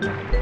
Bye.